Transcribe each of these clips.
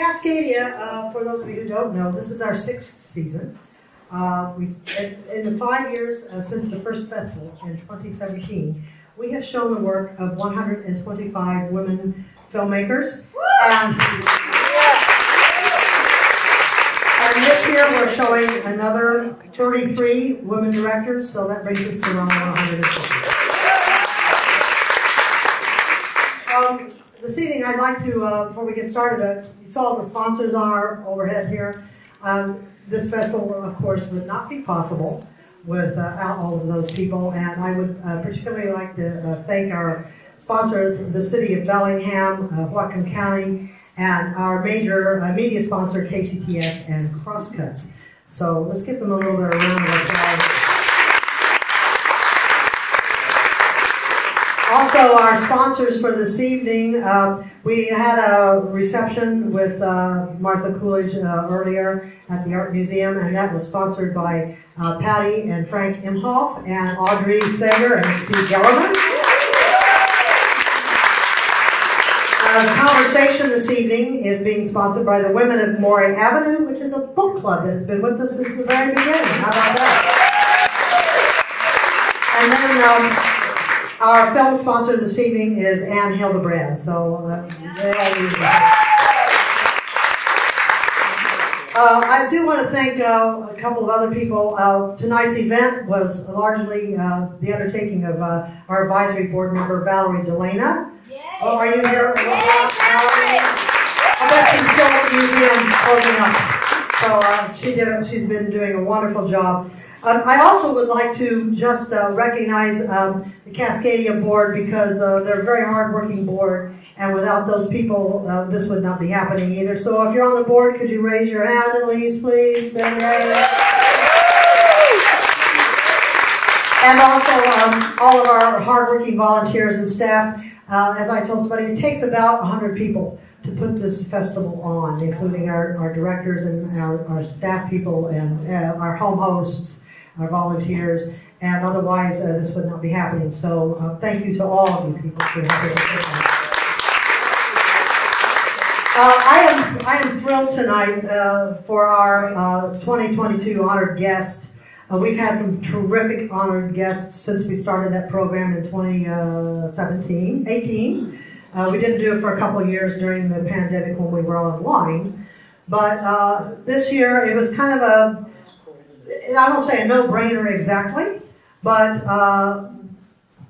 Cascadia, uh, for those of you who don't know, this is our sixth season. Uh, we, in, the five years uh, since the first festival in 2017, we have shown the work of 125 women filmmakers. And, and this year we're showing another 33 women directors, so that brings us to around 150. Um, this evening I'd like to, uh, before we get started, uh, you saw the sponsors are overhead here. Um, this festival, of course, would not be possible without all of those people, and I would uh, particularly like to uh, thank our sponsors, the City of Bellingham, uh, Whatcom County, and our major media sponsor, KCTS and Crosscut. So let's give them a little bit of a round of applause. Also, our sponsors for this evening, uh, we had a reception with uh, Martha Coolidge uh, earlier at the Art Museum, and that was sponsored by uh, Patty and Frank Imhoff and Audrey Sager and Steve Gellerman. Our conversation this evening is being sponsored by the Women of Moray Avenue, which is a book club that has been with us since the very beginning. How about that? And then um, our film sponsor this evening is Anne Hildebrand. So uh, uh, I do want to thank uh, a couple of other people. Uh, tonight's event was largely uh, the undertaking of uh, our advisory board member Valerie Delana. Oh, are you here? I bet she's still at the museum closing up. So uh, she did. She's been doing a wonderful job. Um, I also would like to just uh, recognize um, the Cascadia board because uh, they're a very hardworking board, and without those people, uh, this would not be happening either. So if you're on the board, could you raise your hand at least, please? And also um, all of our hardworking volunteers and staff. Uh, as I told somebody, it takes about 100 people to put this festival on, including our, our directors and our, our staff people and uh, our home hosts, our volunteers, and otherwise uh, this would not be happening. So uh, thank you to all of you people for helping. Uh, I am I am thrilled tonight uh, for our 2022 honored guest. Uh, we've had some terrific honored guests since we started that program in 2017, 18. Uh, we didn't do it for a couple of years during the pandemic when we were online. But uh, this year it was kind of a, I won't say a no-brainer exactly, but uh,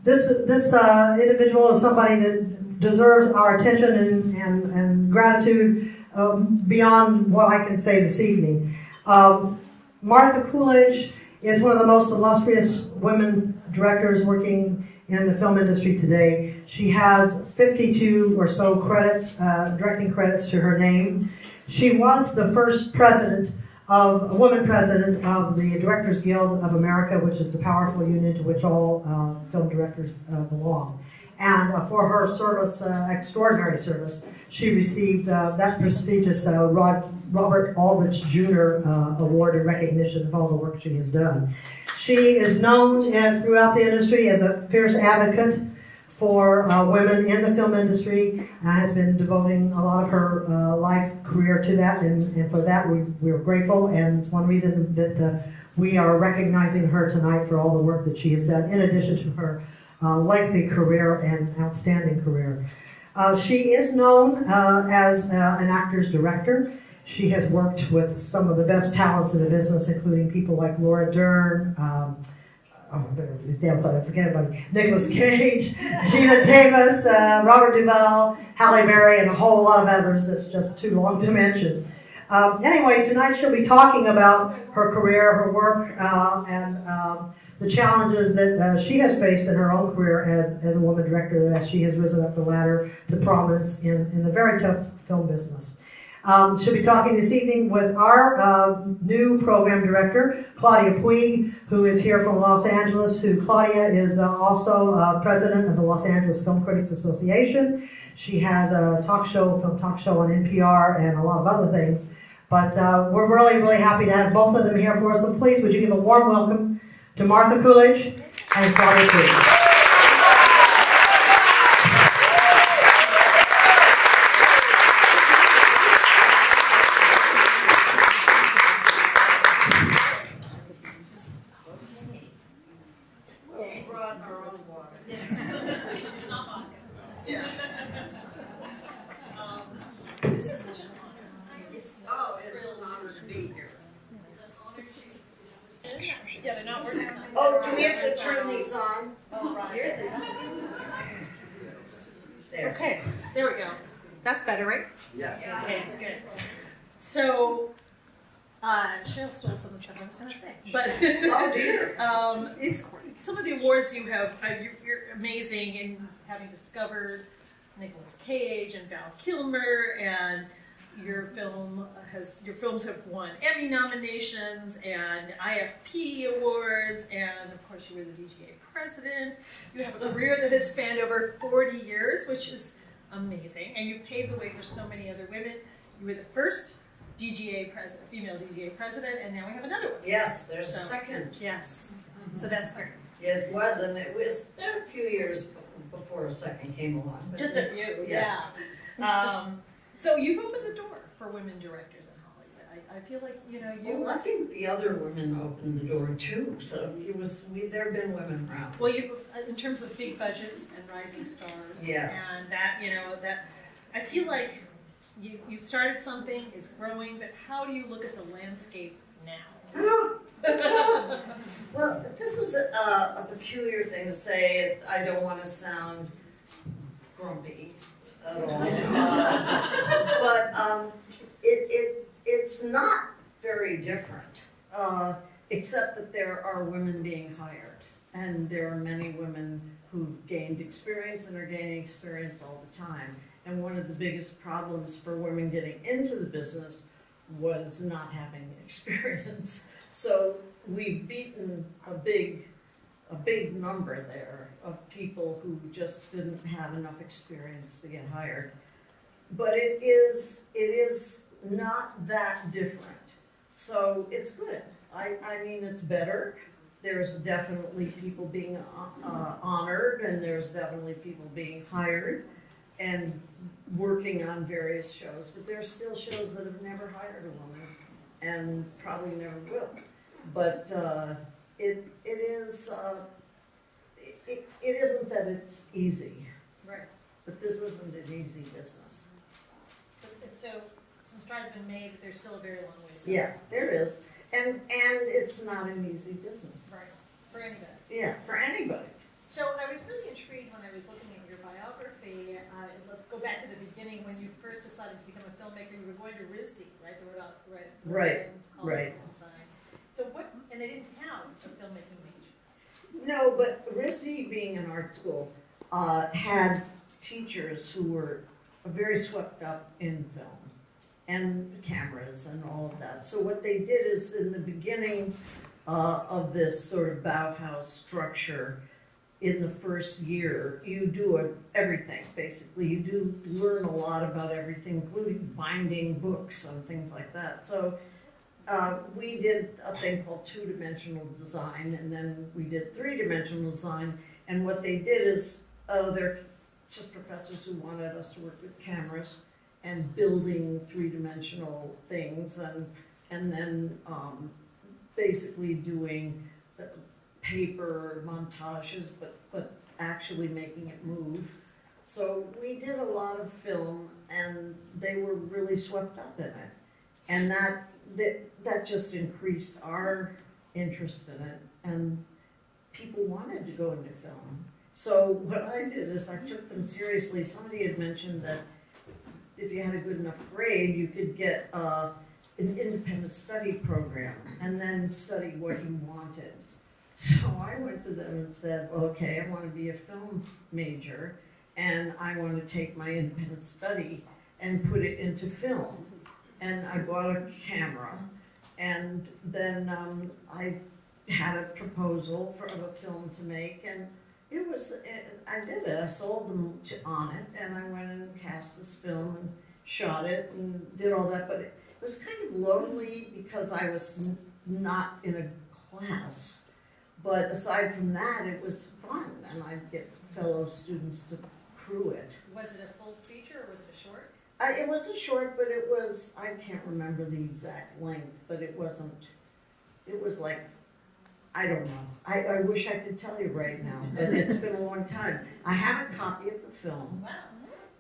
this, this uh, individual is somebody that deserves our attention and, and, and gratitude um, beyond what I can say this evening. Um, Martha Coolidge is one of the most illustrious women directors working in the film industry today. She has 52 or so credits, uh, directing credits to her name. She was the first president of, a woman president of the Directors Guild of America, which is the powerful union to which all uh, film directors uh, belong. And uh, for her service, uh, extraordinary service, she received uh, that prestigious Rod Robert Aldrich Jr. Uh, Award in recognition of all the work she has done. She is known uh, throughout the industry as a fierce advocate for uh, women in the film industry, uh, has been devoting a lot of her uh, life career to that, and, and for that we, we're grateful, and it's one reason that uh, we are recognizing her tonight for all the work that she has done, in addition to her lengthy career and outstanding career. she is known as an actor's director. She has worked with some of the best talents in the business, including people like Laura Dern, um, oh, these damn sorry, I forget about Nicolas Cage, Geena Davis, uh, Robert Duvall, Halle Berry, and a whole lot of others that's just too long to mention. Um, anyway, tonight she'll be talking about her career, her work, uh, and um, the challenges that uh, she has faced in her own career as, as a woman director as she has risen up the ladder to prominence in, in the very tough film business. Um, she'll be talking this evening with our uh, new program director, Claudia Puig, who is here from Los Angeles. Who Claudia is uh, also uh, president of the Los Angeles Film Critics Association. She has a talk show, film talk show on NPR, and a lot of other things. But uh, we're really, really happy to have both of them here for us. So please, would you give a warm welcome to Martha Coolidge and Claudia Puig. brought our own water. It's not vodka. Um, This is such an honor. Oh, it's an honor to be here. It's an honor to. Yeah, they're not working. Oh, do we have to turn these on? Oh, right. There. Okay, there we go. That's better, right? Yes. Okay, good. So, uh, Cheryl stole some of the stuff I was gonna say, but. Oh, dear. Um, it's, some awards you have, uh, you're, you're amazing in having discovered Nicolas Cage and Val Kilmer and your film has, your films have won Emmy nominations and IFP awards and of course you were the DGA president. You have a career that has spanned over 40 years, which is amazing, and you've paved the way for so many other women. You were the first DGA president, female DGA president, and now we have another one. Yes, there's a second. Yes, so that's great. It was, and it was a few years before a second came along. but- Just a few, Yeah. yeah. Um, so you've opened the door for women directors in Hollywood. I, I feel like, you know, you, Well, I think the other women opened the door too, so it was, we, there have been women around. well, you, in terms of big budgets and rising stars. Yeah. And that, you know, that, I feel like you, you started something, it's growing, but how do you look at the landscape now? Well, this is a, a peculiar thing to say. I don't want to sound grumpy at all. Uh, but um, it, it, it's not very different, uh, except that there are women being hired. And there are many women who've gained experience and are gaining experience all the time. And one of the biggest problems for women getting into the business was not having experience. So we've beaten a big, a big number there of people who just didn't have enough experience to get hired. But it is, it is not that different. So it's good. I, I mean, it's better. There's definitely people being uh, honored and there's definitely people being hired and working on various shows, but there's still shows that have never hired a woman and probably never will. But uh, it, it is, uh, it, it- it isn't that it's easy, Right. but this isn't an easy business. So, so some strides have been made, but there's still a very long way to go. Yeah, there is, and, and it's not an easy business. Right, for anybody. Yeah, for anybody. So I was really intrigued when I was looking at biography. Uh, let's go back to the beginning when you first decided to become a filmmaker. You were going to RISD, right? The Rhode Island- right, Right, Rhode Island College right. of Design. So what? And they didn't have a filmmaking major. No, but RISD being an art school, uh, had teachers who were very swept up in film and cameras and all of that. So what they did is in the beginning uh, of this sort of Bauhaus structure, in the first year, you do everything, basically. You do learn a lot about everything, including binding books and things like that. So uh, we did a thing called two-dimensional design, and then we did three-dimensional design. And what they did is, oh, they're just professors who wanted us to work with cameras and building three-dimensional things, and and then um, basically doing uh, paper montages, but but actually making it move. So we did a lot of film, and they were really swept up in it, and that that that just increased our interest in it, and people wanted to go into film. So what I did is I took them seriously. Somebody had mentioned that if you had a good enough grade, you could get uh, an independent study program and then study what you wanted. So I went to them and said, okay, I want to be a film major and I want to take my independent study and put it into film. And I bought a camera and then um, I had a proposal for of a film to make and it was, it, I did it, I sold them to, on it and I went and cast this film and shot it and did all that, but it was kind of lonely because I was not in a class. But aside from that, it was fun, and I'd get fellow students to crew it. Was it a full feature or was it a short? I, it was a short, but it was, I can't remember the exact length, but it wasn't, it was like I don't know. I, I wish I could tell you right now, but it's been a long time. I have a copy of the film, Wow.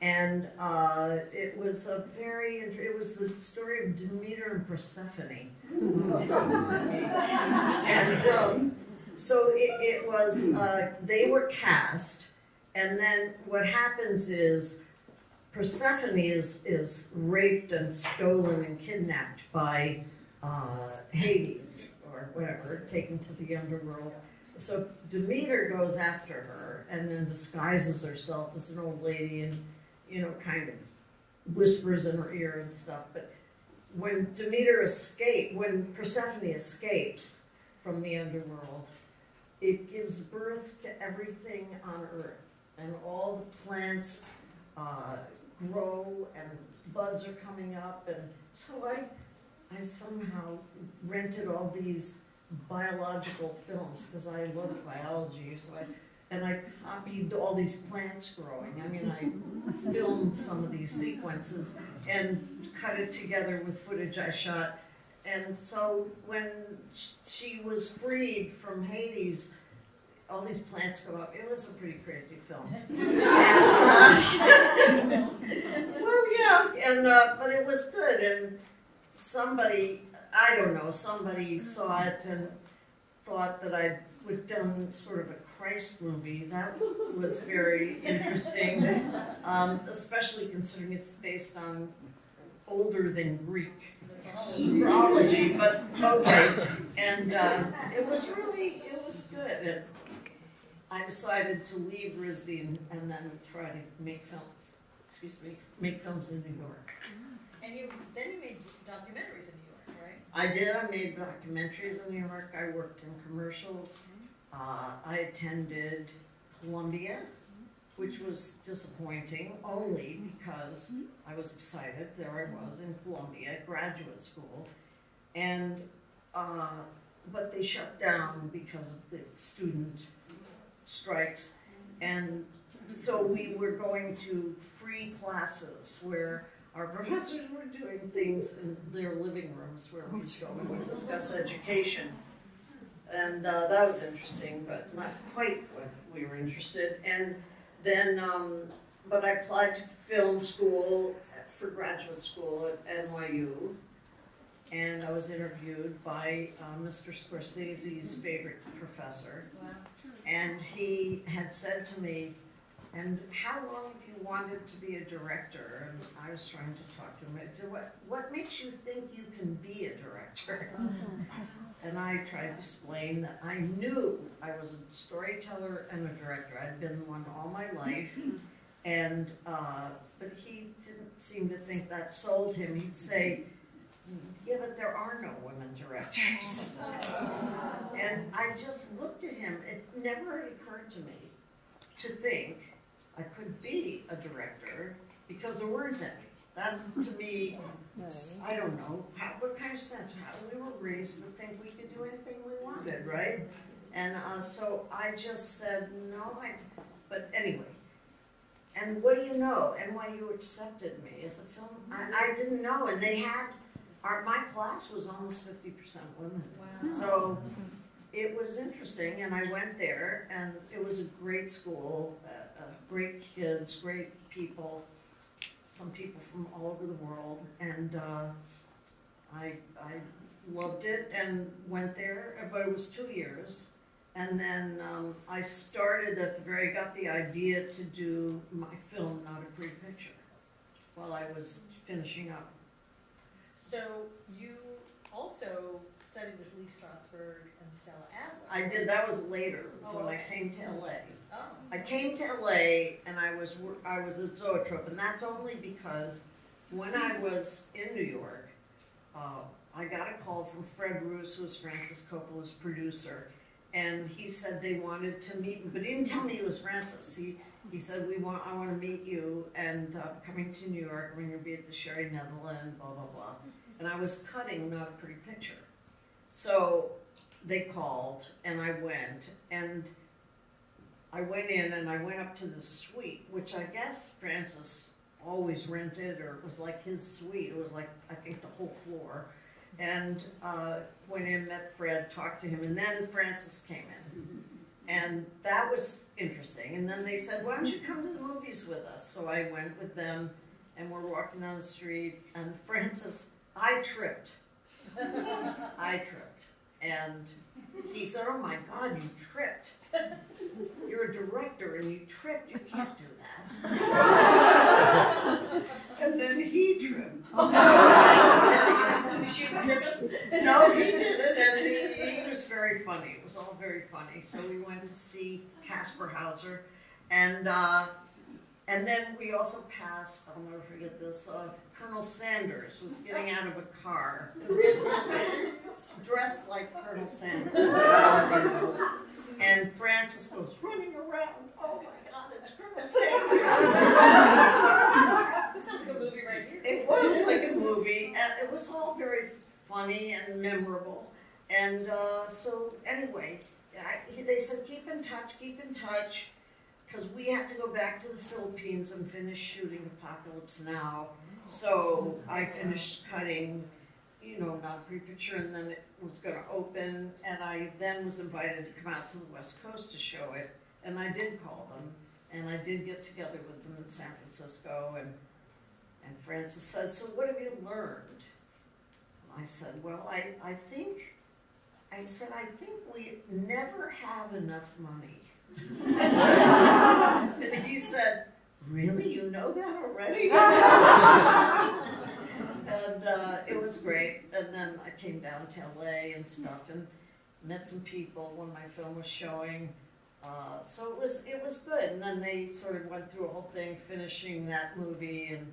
and uh, it was a very. It was the story of Demeter and Persephone. and um, so it, it was. Uh, they were cast, and then what happens is. Persephone is, is raped and stolen and kidnapped by uh, Hades or whatever, taken to the underworld. So Demeter goes after her and then disguises herself as an old lady and, you know, kind of whispers in her ear and stuff. But when Demeter escape, when Persephone escapes from the underworld, it gives birth to everything on earth, and all the plants uh, grow, and buds are coming up, and so I I somehow rented all these biological films because I love biology. So I and I copied all these plants growing. I mean, I filmed some of these sequences and cut it together with footage I shot. And so when she was freed from Hades, all these plants go up. It was a pretty crazy film. And, uh, well, yeah, and uh, but it was good, and somebody, I don't know, somebody saw it and thought that I would done sort of a Christ movie. That was very interesting, um, especially considering it's based on older than Greek mythology. But okay, and uh, it was really, it was good. And I decided to leave RISD and, and then try to make films. Excuse me, make films in New York. And you then you made documentaries in New York, right? I did. I made documentaries in New York. I worked in commercials. Uh, I attended Columbia, which was disappointing only because I was excited. There I was in Columbia, graduate school, and uh, but they shut down because of the student strikes, and so we were going to free classes where our professors were doing things in their living rooms where we go and we discuss education. And uh, that was interesting, but not quite what we were interested. And then, um, but I applied to film school for graduate school at NYU. And I was interviewed by uh, Mr. Scorsese's favorite professor. Wow. And he had said to me, and how long have you wanted to be a director? And I was trying to talk to him. I said, what, what makes you think you can be a director? And I tried to explain that I knew I was a storyteller and a director. I'd been one all my life. And, uh, but he didn't seem to think that sold him. He'd say, yeah, but there are no women directors. and I just looked at him. It never occurred to me to think I could be a director because there weren't any. That to me, I don't know, how, what kind of sense, how, we were raised to think we could do anything we wanted, right? And, uh, so I just said, no, I, but anyway. And what do you know, NYU accepted me as a film, I, I didn't know, and they had, our, my class was almost fifty percent women. Wow. So it was interesting, and I went there, and it was a great school, uh, uh, great kids, great people, some people from all over the world, and uh, I I loved it and went there, but it was two years, and then um, I started at the very got the idea to do my film, not a pretty picture, while I was finishing up. So you also studied with Lee Strasberg and Stella Adler. I did that was later Oh, when I came to LA. Oh. I came to LA and I was I was at Zoetrope, and that's only because when I was in New York, uh, I got a call from Fred Roos, who was Francis Coppola's producer, and he said they wanted to meet me, but he didn't tell me it was Francis. He he said we want I want to meet you and uh, coming to New York, we're going to be at the Sherry Netherland, blah blah blah, and I was cutting not a pretty picture, so they called and I went and. I went in and I went up to the suite, which I guess Francis always rented or it was like his suite. It was like, I think, the whole floor. and uh, went in, met Fred, talked to him, and then Francis came in. And that was interesting. And then they said, Why don't you come to the movies with us? So I went with them, and we're walking down the street, and Francis, I tripped. I tripped. And he said, Oh my God, you tripped. You're a director and you tripped. You can't do that. and then he tripped. no, he did it, and he, he was very funny. It was all very funny. So we went to see Kaspar Hauser, and uh, and then we also passed. I'll never forget this. Uh, Colonel Sanders was getting out of a car, dressed like Colonel Sanders, and Francis goes running around. Oh my God, it's Colonel Sanders! This sounds like a movie right here. It was like a movie, and it was all very funny and memorable. And uh, so, anyway, I, they said, keep in touch, keep in touch, because we have to go back to the Philippines and finish shooting Apocalypse Now. So I finished cutting, you know, not pre-picture, and then it was going to open, and I then was invited to come out to the West Coast to show it, and I did call them, and I did get together with them in San Francisco, and and Francis said, So what have you learned? I said, Well, I, I think, I said, I think we never have enough money. and he said, Really? You know that already? and uh, it was great. And then I came down to LA and stuff and met some people when my film was showing. Uh, so it was it was good. And then they sort of went through a whole thing, finishing that movie and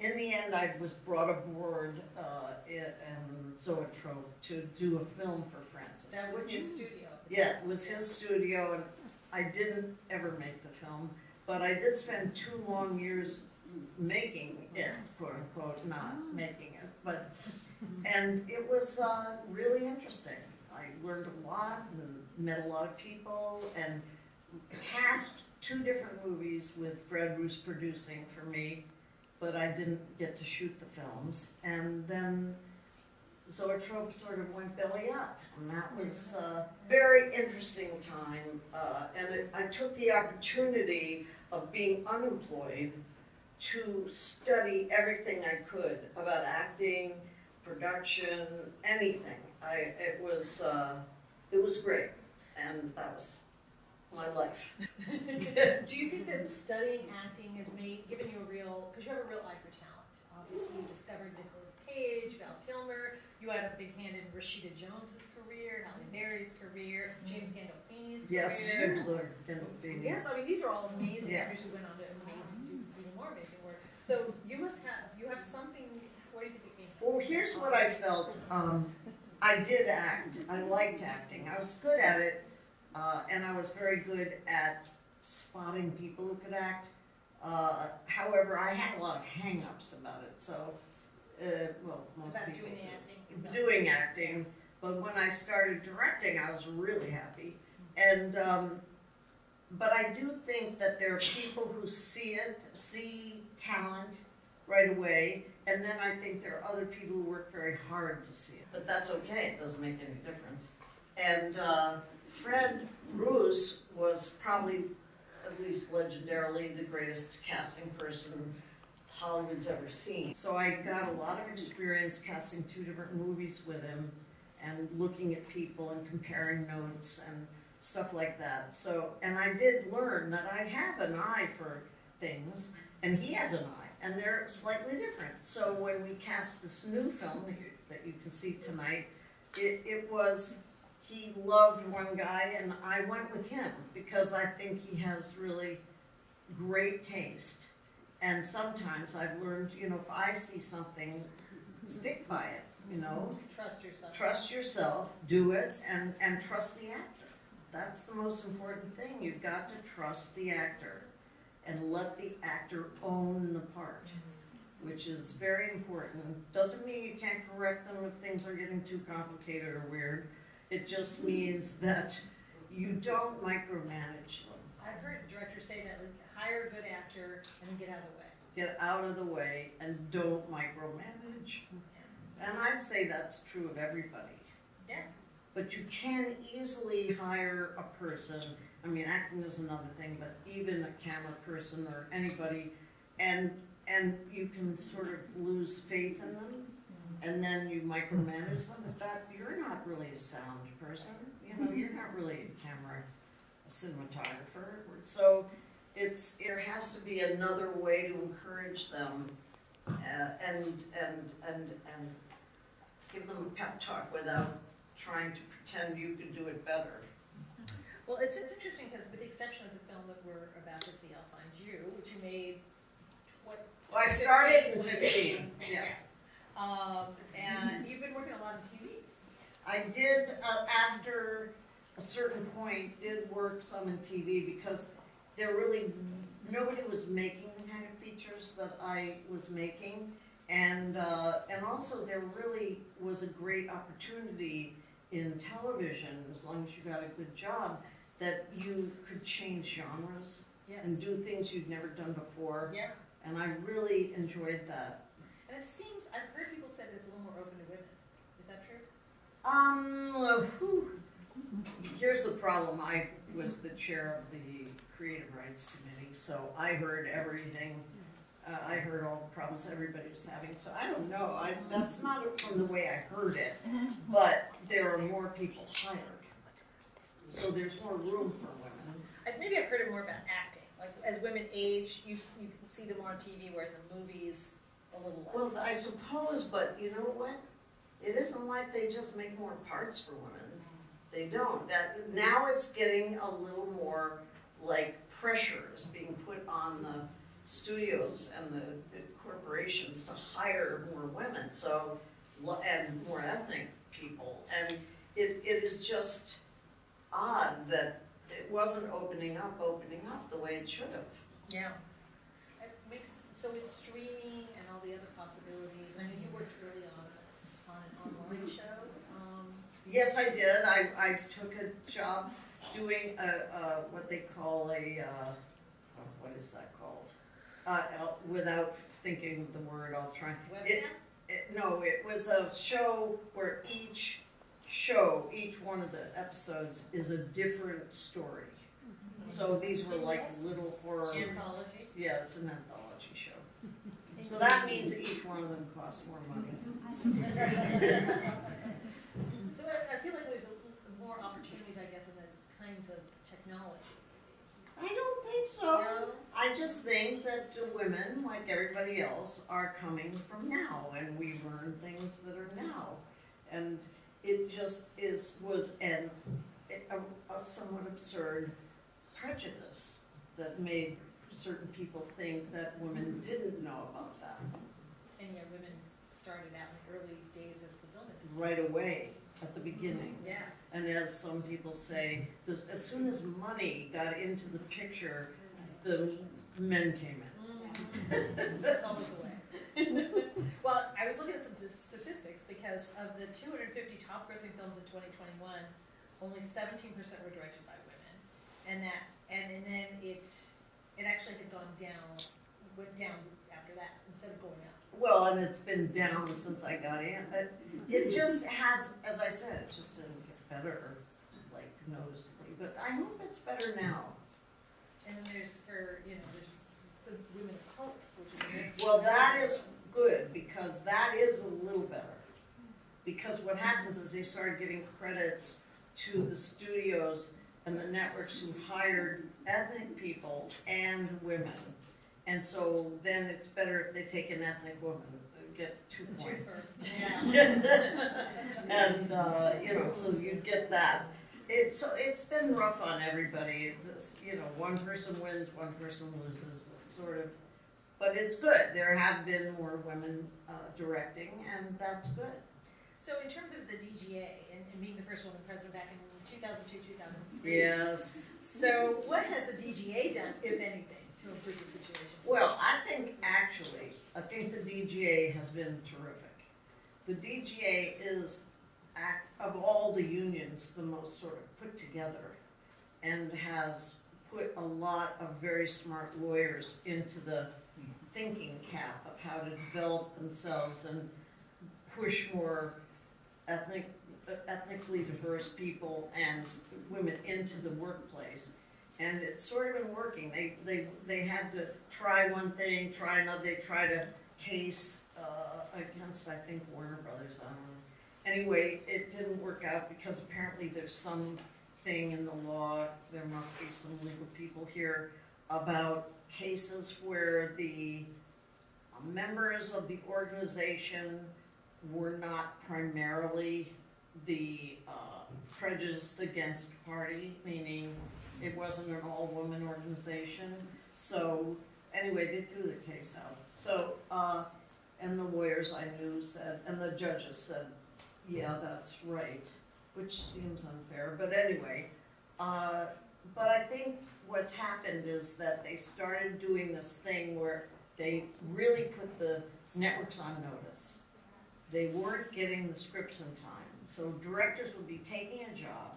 in the end, I was brought aboard uh, in Zoetrope to do a film for Francis. That was his studio. Yeah, it was his studio, and I didn't ever make the film, but I did spend two long years making it, quote unquote, not making it, but, and it was uh, really interesting. I learned a lot and met a lot of people and cast two different movies with Fred Roos producing for me but I didn't get to shoot the films. And then Zoetrope sort of went belly up, and that was a very interesting time. Uh, and it, I took the opportunity of being unemployed to study everything I could about acting, production, anything. I it was uh, it was great, and that was my life. Do you think that studying acting has made, given you a real, because you have a real eye for talent. Obviously, you discovered Nicolas Cage, Val Kilmer. You had a big hand in Rashida Jones's career, Halle Berry's career, James Gandolfini's Yes, career. Sizzler, Gandolfini. Yes, I mean these are all amazing Yeah. actors who went on to amazing, do even more amazing work. So you must have, you have something. What do you think it came? from? Well, here's what I felt. Um, I did act. I liked acting. I was good at it, uh, and I was very good at spotting people who could act. Uh, however, I had a lot of hang-ups about it. So, uh, well, most About people doing the acting. Doing acting. But when I started directing, I was really happy. And um, but I do think that there are people who see it, see talent right away, and then I think there are other people who work very hard to see it. But that's okay; it doesn't make any difference. And uh, Fred Roos was probably, at least legendarily, the greatest casting person Hollywood's ever seen. So I got a lot of experience casting two different movies with him and looking at people and comparing notes and stuff like that. So, and I did learn that I have an eye for things and he has an eye and they're slightly different. So when we cast this new film that you, can see tonight, it, it was, he loved one guy and I went with him because I think he has really great taste. And sometimes I've learned, you know, if I see something, stick by it, you know. Trust yourself. Trust yourself, do it, and, and trust the actor. That's the most important thing. You've got to trust the actor and let the actor own the part, mm-hmm. which is very important. Doesn't mean you can't correct them if things are getting too complicated or weird. It just means that you don't micromanage them. I've heard directors say that, hire a good actor and get out of the way. Get out of the way and don't micromanage. And I'd say that's true of everybody. Yeah. But you can easily hire a person, I mean, acting is another thing, but even a camera person or anybody, and, and you can sort of lose faith in them, mm-hmm. and then you micromanage them, but that, you're not really a sound person, you know, you're not really a camera cinematographer, so it's, there has to be another way to encourage them, uh, and, and, and, and give them a pep talk without trying to pretend you can do it better. Well, it's, it's interesting because with the exception of the film that we're about to see, I'll Find You, which you made, what? Well, I started in fifteen, yeah. Um, and you've been working a lot on TV? I did, uh, after a certain point, did work some in TV because there really, nobody was making the kind of features that I was making. And, uh, and also there really was a great opportunity in television, as long as you got a good job, that you could change genres Yes. and do things you'd never done before. Yeah, And I really enjoyed that. and it seems, I've heard people say that it's a little more open to women. Is that true? Um, whew. here's the problem. I was the chair of the Creative Rights Committee, so I heard everything. Uh, I heard all the problems everybody was having, so I don't know. I, that's not from the way I heard it, but there are more people hired. So there's more room for women. I, maybe I've heard it more about acting. Like as women age, you you can see them more on TV, where in the movies a little less. Well, I suppose, but you know what? It isn't like they just make more parts for women. They don't. That, now it's getting a little more like pressure is being put on the studios and the, the corporations to hire more women, so, and more ethnic people. And it, it is just odd that it wasn't opening up, opening up the way it should have. Yeah. So it's streaming and all the other possibilities, I know you worked early on, on an online show, um, Yes, I did. I, I took a job doing a, a, what they call a, uh, what is that called? Uh, I'll- without thinking of the word, I'll try. It, webcast? it, no, it was a show where each show, each one of the episodes is a different story. So these were like little horror. Anthology? Yeah, it's an anthology show. So that means each one of them costs more money. So I, I feel like there's a- more opportunities, I guess, in the kinds of technology. I don't think so. No? I just think that the women, like everybody else, are coming from now, and we learn things that are now. And it just is, was an, a, a somewhat absurd prejudice that made certain people think that women didn't know about that And yet women started out in the early days of the film industry. right away at the beginning. Yeah. And as some people say, this, as soon as money got into the picture, the men came in. That's always the way. well, I was looking at some statistics because of the 250 top grossing films in 2021, only 17% were directed by women, and that and, and then it it actually had gone down, went down after that instead of going up. Well, and it's been down since I got in, but it just has, as I said, it just get better, like noticeably, but I hope it's better now. And then there's for you know there's the women of color, which is the next. Well, that is good, because that is a little better. Because what happens is they started giving credits to the studios and the networks who hired ethnic people and women. And so then it's better if they take an ethnic woman, get two Two points. And, uh, you know, so you get that. It's, so it's been rough on everybody, this, you know, one person wins, one person loses, sort of, but it's good. There have been more women, uh, directing, and that's good. So in terms of the DGA and, and being the first woman president back in 2002, 2003. Yes. So what has the DGA done, if anything, to improve the situation? Well, I think actually, I think the DGA has been terrific. The DGA is, of all the unions, the most sort of put together and has put a lot of very smart lawyers into the thinking cap of how to develop themselves and push more ethnic, ethnically diverse people and women into the workplace. And it's sort of been working. They, they, they had to try one thing, try another, they tried a case, uh, against, I think, Warner Brothers, I don't know. Anyway, it didn't work out because apparently there's some thing in the law, there must be some legal people here, about cases where the members of the organization were not primarily the uh, prejudiced against party, meaning it wasn't an all-woman organization. So, anyway, they threw the case out. So, uh, and the lawyers I knew said, and the judges said, yeah, that's right, which seems unfair, but anyway. Uh, but I think what's happened is that they started doing this thing where they really put the networks on notice. They weren't getting the scripts in time. So directors would be taking a job,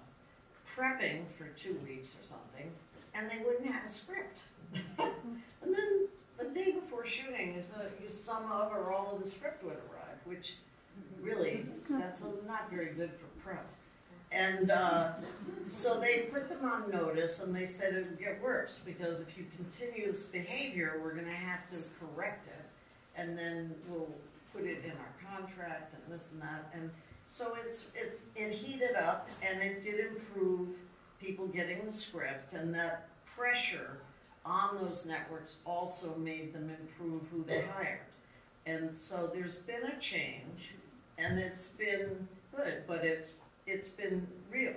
prepping for two weeks or something, and they wouldn't have a script. and then the day before shooting, is a, some of or all of the script would arrive, which really, that's not very good for prep. And uh, so they put them on notice and they said it would get worse because if you continue this behavior, we're going to have to correct it. And then we'll put it in our contract and this and that. And so it's, it, it heated up and it did improve people getting the script and that pressure on those networks also made them improve who they hired. And so there's been a change and it's been good, but it's it's been real,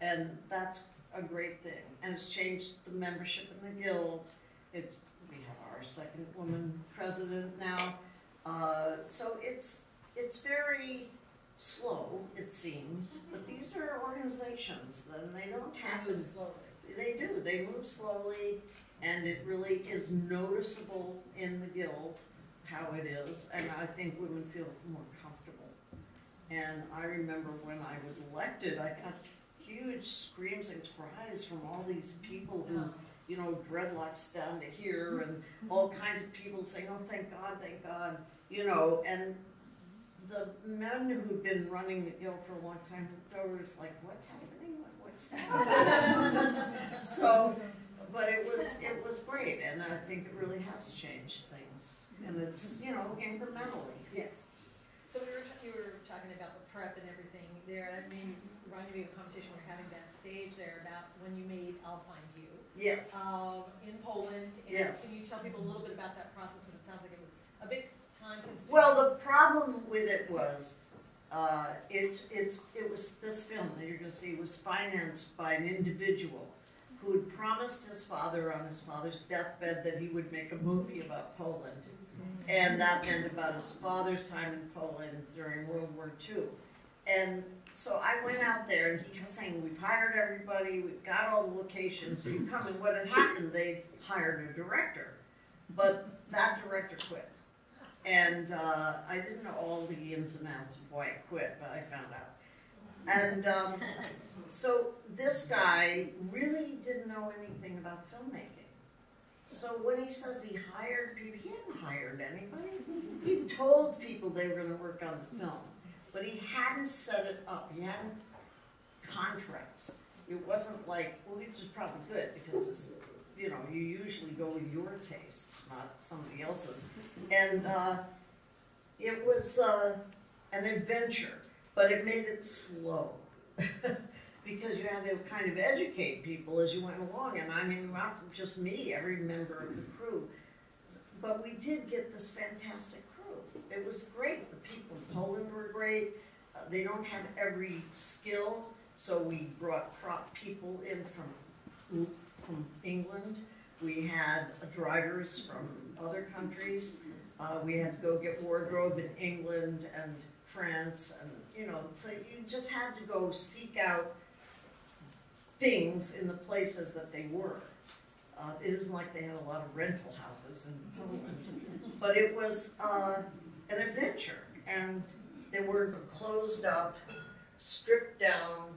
and that's a great thing. And it's changed the membership in the guild. It's we have our second woman president now, uh, so it's it's very slow, it seems. But mm-hmm. these are organizations, and they don't have Move slowly. they do. They move slowly, and it really is noticeable in the guild how it is, and I think women feel more comfortable. And I remember when I was elected, I got huge screams and cries from all these people who, you know, dreadlocks down to here, and all kinds of people saying, "Oh, thank God, thank God," you know, and the men who'd been running the guild for a long time looked over, was like, "What's happening? What's happening?" so but it was it was great, and I think it really has changed things, and it's you know incrementally. Yes. So we were, you were talking about the prep and everything there, that made reminded me of a conversation we we're having backstage there about when you made I'll Find You. Yes. Um, in Poland, and Yes. can you tell people a little bit about that process, because it sounds like it was a consuming. Well, the problem with it was, uh, it's, it's, it was, this film that you're gonna see was financed by an individual who had promised his father on his father's deathbed that he would make a movie about Poland. And that meant about his father's time in Poland during World War II. And so I went out there and he kept saying, we've hired everybody, we've got all the locations, you come. And what had happened, they hired a director. But that director quit. And uh, I didn't know all the ins and outs of why I quit, but I found out. And um, so this guy really didn't know anything about filmmaking. So when he says he hired people, he hadn't hired anybody. He told people they were going to work on the film, but he hadn't set it up. He hadn't contracts. It wasn't like, well, which is probably good because it's, you know, you usually go with your tastes, not somebody else's. And uh, it was uh, an adventure, but it made it slow. because you had to kind of educate people as you went along. And I mean, not just me, every member of the crew. But we did get this fantastic crew. It was great. The people in Poland were great. Uh, they don't have every skill, so we brought prop people in from from England. We had drivers from other countries. Uh, we had to go get wardrobe in England and France, and you know, so you just had to go seek out things in the places that they were. Uh, it isn't like they had a lot of rental houses in Poland, but it was uh, an adventure, and they were closed up, stripped down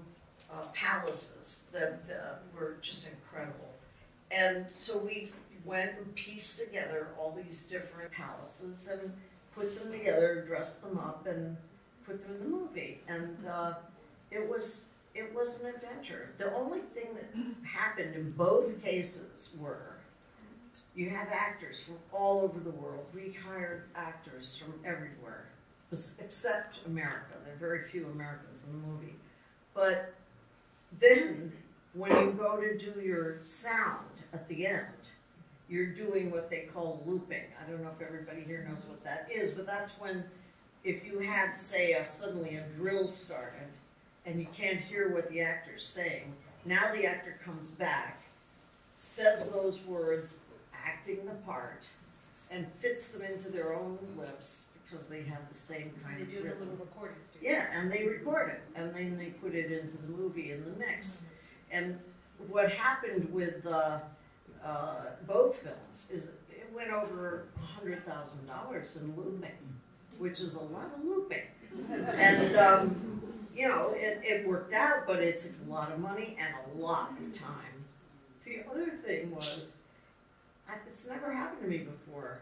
uh, palaces that uh, were just incredible. And so we went and pieced together all these different palaces, and put them together, dressed them up, and put them in the movie. And uh, it was it was an adventure. The only thing that happened in both cases were you have actors from all over the world. We hired actors from everywhere, except America. There are very few Americans in the movie. But then, when you go to do your sound at the end, you're doing what they call looping. I don't know if everybody here knows what that is, but that's when, if you had, say, a, suddenly a drill started, and you can't hear what the actor's saying, now the actor comes back, says those words, acting the part, and fits them into their own lips because they have the same kind They of do the rhythm. little recordings, do Yeah, and they record it, and then they put it into the movie in the mix. And what happened with uh, uh, both films is it went over a hundred thousand dollars in looping, which is a lot of looping. And um, you know, it, it worked out, but it's a lot of money and a lot of time. The other thing was, I- it's never happened to me before.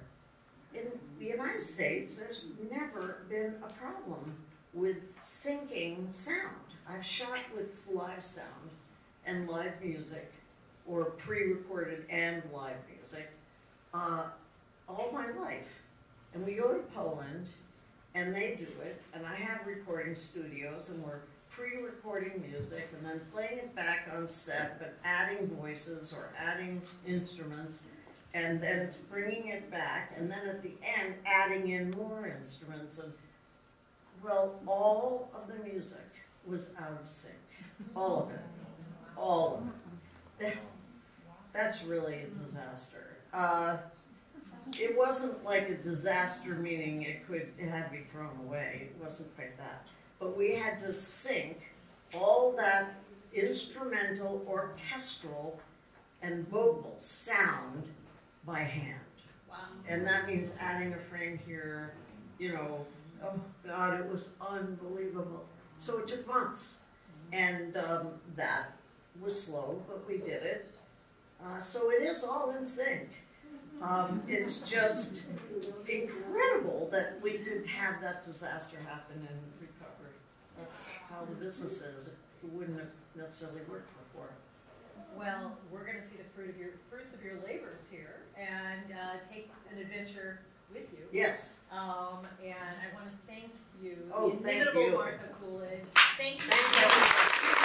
In the United States, there's never been a problem with syncing sound. I've shot with live sound and live music, or pre-recorded and live music, uh, all my life. And we go to Poland, and they do it, and I have recording studios, and we're pre-recording music, and then playing it back on set, but adding voices or adding instruments, and then bringing it back, and then at the end, adding in more instruments, and, well, all of the music was out of sync, all of it, all of it. That- That's really a disaster. Uh, it wasn't like a disaster meaning it could, it had to be thrown away, it wasn't quite that. But we had to sync all that instrumental, orchestral, and vocal sound by hand. Wow. And that means adding a frame here, you know, oh God, it was unbelievable. So it took months. And um, that was slow, but we did it. Uh, so it is all in sync. Um, it's just incredible that we could have that disaster happen and recover. That's how the business is. It wouldn't have necessarily worked before. Well, we're gonna see the fruit of your, fruits of your labors here and, uh, take an adventure with you. Yes. Um, and I wanna thank you, Oh, the thank inimitable you. Martha Coolidge. Thank you. Thank you.